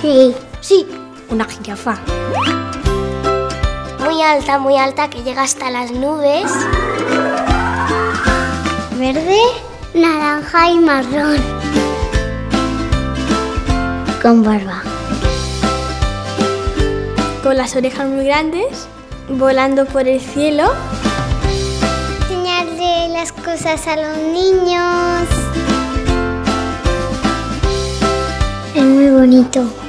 Sí. Sí, una jirafa. Muy alta, muy alta, que llega hasta las nubes. Verde, naranja y marrón. Con barba. Con las orejas muy grandes, volando por el cielo. Enseñarle las cosas a los niños. Bonito.